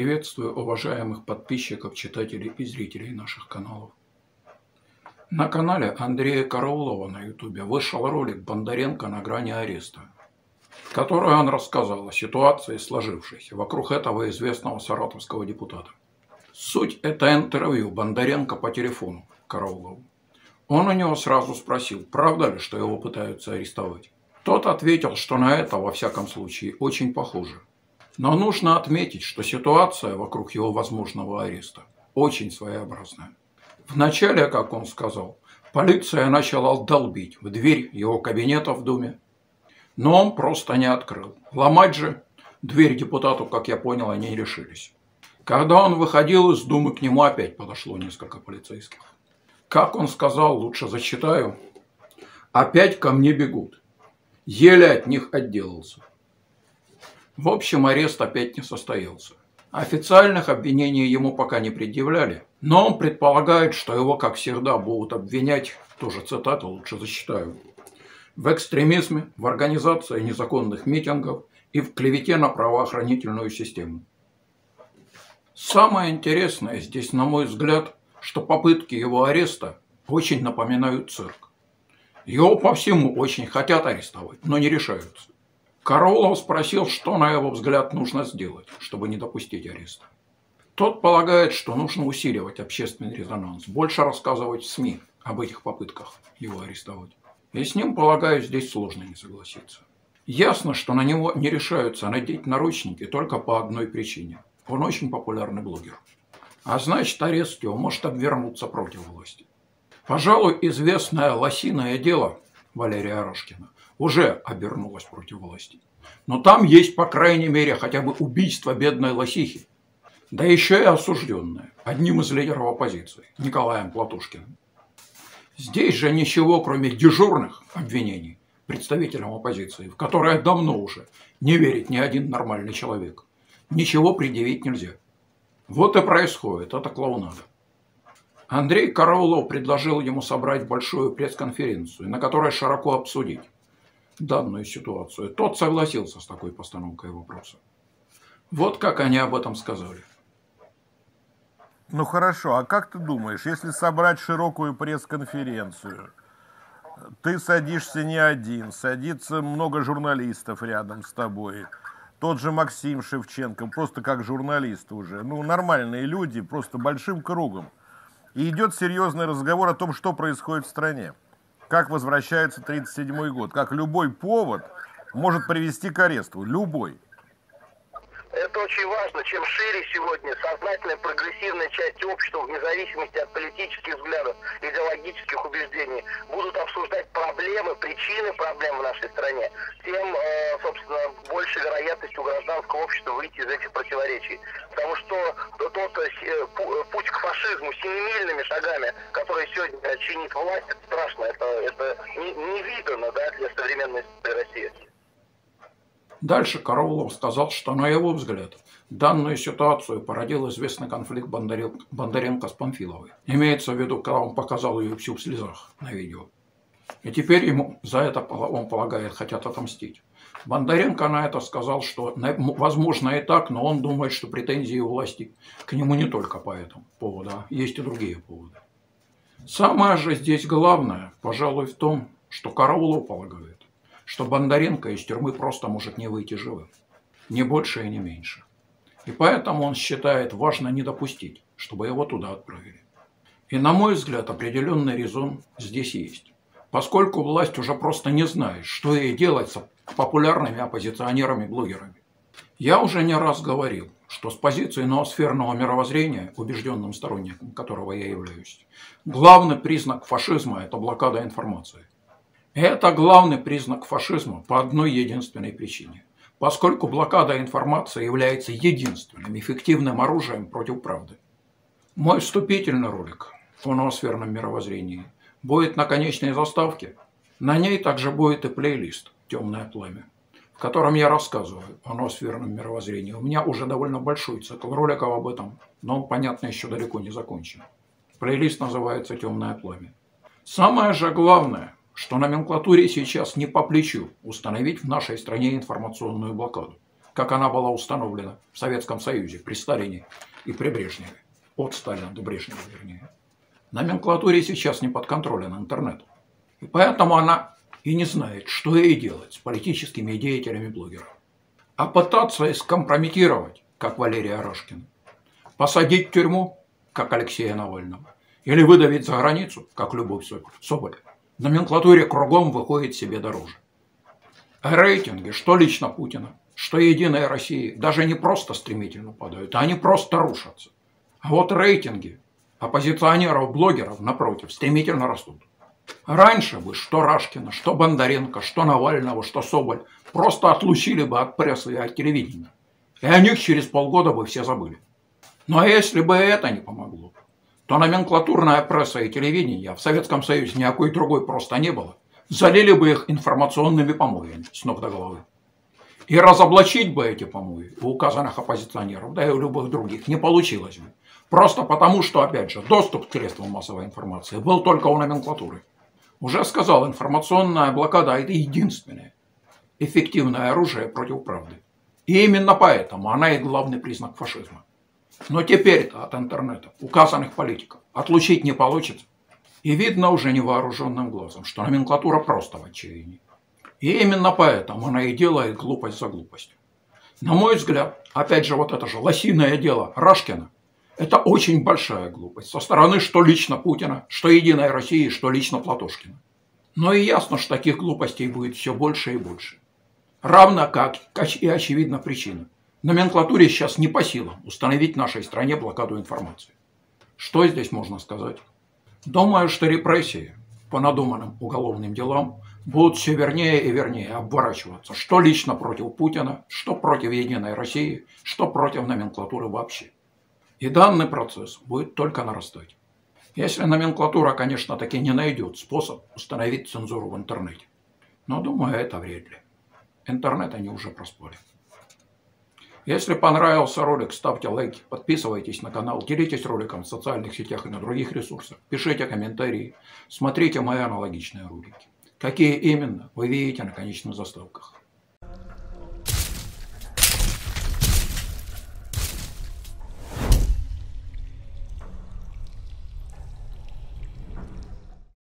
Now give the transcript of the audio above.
Приветствую уважаемых подписчиков, читателей и зрителей наших каналов. На канале Андрея Караулова на ютубе вышел ролик Бондаренко на грани ареста, в которой он рассказал о ситуации, сложившейся вокруг этого известного саратовского депутата. Суть – это интервью Бондаренко по телефону Караулову. Он у него сразу спросил, правда ли, что его пытаются арестовать. Тот ответил, что на это, во всяком случае, очень похоже – но нужно отметить, что ситуация вокруг его возможного ареста очень своеобразная. Вначале, как он сказал, полиция начала долбить в дверь его кабинета в Думе, но он просто не открыл. Ломать же дверь депутату, как я понял, они решились. Когда он выходил из Думы, к нему опять подошло несколько полицейских. Как он сказал, лучше зачитаю. Опять ко мне бегут. Еле от них отделался. В общем, арест опять не состоялся. Официальных обвинений ему пока не предъявляли, но он предполагает, что его, как всегда, будут обвинять, тоже цитату лучше зачитаю, в экстремизме, в организации незаконных митингов и в клевете на правоохранительную систему. Самое интересное здесь, на мой взгляд, что попытки его ареста очень напоминают цирк. Его по всему очень хотят арестовать, но не решаются. Караулов спросил, что, на его взгляд, нужно сделать, чтобы не допустить ареста. Тот полагает, что нужно усиливать общественный резонанс, больше рассказывать в СМИ об этих попытках его арестовать. И с ним, полагаю, здесь сложно не согласиться. Ясно, что на него не решаются надеть наручники только по одной причине. Он очень популярный блогер. А значит, арест его может обвернуться против власти. Пожалуй, известное лосиное дело Валерия Арошкина уже обернулась против власти. Но там есть, по крайней мере, хотя бы убийство бедной лосихи. Да еще и осужденное одним из лидеров оппозиции, Николаем Платушкиным. Здесь же ничего, кроме дежурных обвинений представителям оппозиции, в которые давно уже не верит ни один нормальный человек, ничего предъявить нельзя. Вот и происходит, это клоунада. Андрей Караулов предложил ему собрать большую пресс-конференцию, на которой широко обсудить данную ситуацию. Тот согласился с такой постановкой вопроса. Вот как они об этом сказали. Ну хорошо, а как ты думаешь, если собрать широкую пресс-конференцию, ты садишься не один, садится много журналистов рядом с тобой, тот же Максим Шевченко, просто как журналист уже, ну нормальные люди, просто большим кругом. И идет серьезный разговор о том, что происходит в стране как возвращается 1937 год, как любой повод может привести к аресту, любой. Это очень важно. Чем шире сегодня сознательная прогрессивная часть общества, вне зависимости от политических взглядов, идеологических убеждений, будут обсуждать проблемы, причины проблем в нашей стране, тем, э, собственно, больше вероятность у гражданского общества выйти из этих противоречий. Потому что тот э, путь к фашизму семимильными шагами, который сегодня чинит власть, это страшно, это, это невиданно да, для современной России. Дальше Караулов сказал, что, на его взгляд, данную ситуацию породил известный конфликт Бондаренко с Памфиловой. Имеется в виду, когда он показал ее всю в слезах на видео. И теперь ему за это, он полагает, хотят отомстить. Бондаренко на это сказал, что возможно и так, но он думает, что претензии власти к нему не только по этому поводу, а есть и другие поводы. Самое же здесь главное, пожалуй, в том, что Караулов полагает, что Бондаренко из тюрьмы просто может не выйти живым. Не больше и не меньше. И поэтому он считает важно не допустить, чтобы его туда отправили. И на мой взгляд, определенный резон здесь есть. Поскольку власть уже просто не знает, что ей делать с популярными оппозиционерами-блогерами. Я уже не раз говорил, что с позиции ноосферного мировоззрения, убежденным сторонником которого я являюсь, главный признак фашизма – это блокада информации. Это главный признак фашизма по одной единственной причине. Поскольку блокада информации является единственным эффективным оружием против правды. Мой вступительный ролик о ноосферном мировоззрении будет на конечной заставке. На ней также будет и плейлист «Темное пламя», в котором я рассказываю о ноосферном мировоззрении. У меня уже довольно большой цикл роликов об этом, но он, понятно, еще далеко не закончен. Плейлист называется «Темное пламя». Самое же главное – что номенклатуре сейчас не по плечу установить в нашей стране информационную блокаду. как она была установлена в Советском Союзе при Сталине и при Брежневе. От Сталина до Брежнева, вернее. Номенклатуре сейчас не под контролем интернет. И поэтому она и не знает, что ей делать с политическими деятелями блогеров. А пытаться и скомпрометировать, как Валерия Арашкина. Посадить в тюрьму, как Алексея Навального. Или выдавить за границу, как Любовь Соболь. Номенклатуре кругом выходит себе дороже. Рейтинги, что лично Путина, что Единая Россия, даже не просто стремительно падают, а они просто рушатся. А вот рейтинги оппозиционеров, блогеров, напротив, стремительно растут. Раньше бы что Рашкина, что Бондаренко, что Навального, что Соболь просто отлучили бы от прессы и от телевидения. И о них через полгода бы все забыли. Но если бы это не помогло, то номенклатурная пресса и телевидение в Советском Союзе никакой другой просто не было. Залили бы их информационными помоями с ног до головы. И разоблачить бы эти помои у указанных оппозиционеров, да и у любых других, не получилось бы. Просто потому, что, опять же, доступ к средствам массовой информации был только у номенклатуры. Уже сказал, информационная блокада – это единственное эффективное оружие против правды. И именно поэтому она и главный признак фашизма. Но теперь-то от интернета, указанных политиков, отлучить не получится. И видно уже невооруженным глазом, что номенклатура просто в отчаянии. И именно поэтому она и делает глупость за глупостью. На мой взгляд, опять же, вот это же лосиное дело Рашкина – это очень большая глупость со стороны что лично Путина, что Единой России, что лично Платошкина. Но и ясно, что таких глупостей будет все больше и больше. Равно как и очевидна причина. Номенклатуре сейчас не по силам установить в нашей стране блокаду информации. Что здесь можно сказать? Думаю, что репрессии по надуманным уголовным делам будут все вернее и вернее обворачиваться, что лично против Путина, что против Единой России, что против номенклатуры вообще. И данный процесс будет только нарастать. Если номенклатура, конечно, таки не найдет способ установить цензуру в интернете. Но думаю, это вряд ли. Интернет они уже проспали. Если понравился ролик, ставьте лайки, подписывайтесь на канал, делитесь роликом в социальных сетях и на других ресурсах, пишите комментарии, смотрите мои аналогичные ролики. Какие именно, вы видите на конечных заставках.